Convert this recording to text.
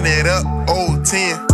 run it up, old 10.